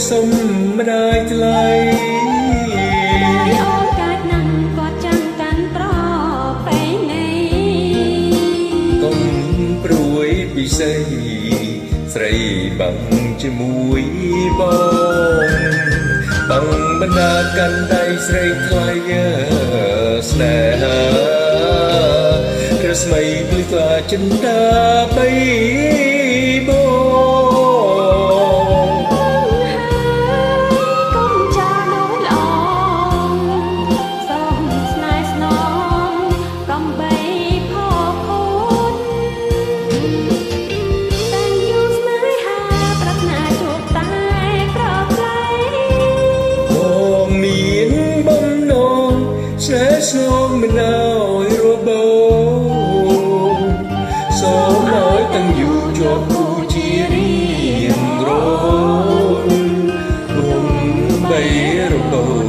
មកសុំម្ដាយថ្លៃដែរអូនកើតណាំគាត់ចាំកាន់ប្រពេនៃកុំព្រួយពិសេសស្រីបាំងជាមួយបងបាំងបណ្ដាកាន់ដៃស្រីថ្លៃស្នេហាក្រស្មីភ្លឺថ្លាចិនតាបី ជាប់គូជារៀងរងគុំបីរបូរ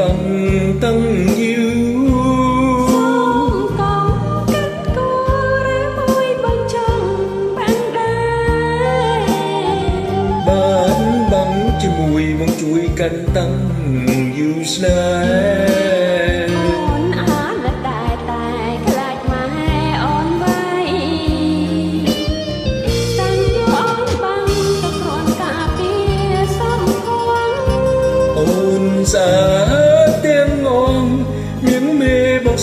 វបងតាំងយូបានបងជាមួយមកជួយកាន់តាំងយូស្នេហ៍អូនអាលតែតែខ្លាចម៉ែអូនໄວតាំងយូអូនបងទៅគ្រាន់ការពារសំខងអូនសា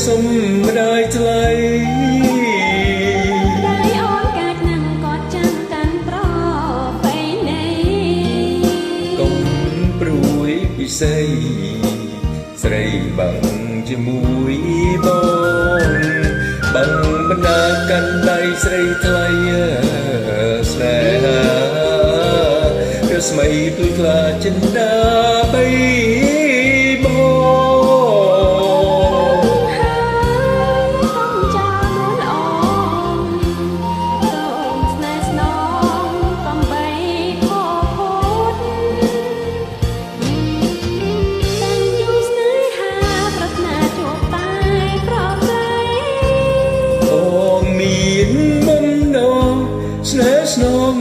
សុំម្ដាយថ្លៃពិសីស្រីបាំងជាមួយបងបាំងបណ្ដាកាន់ដៃស្រីថ្លៃស្នេហារស្មីភ្លឺថ្លាចិនដាបី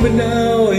ស្នេ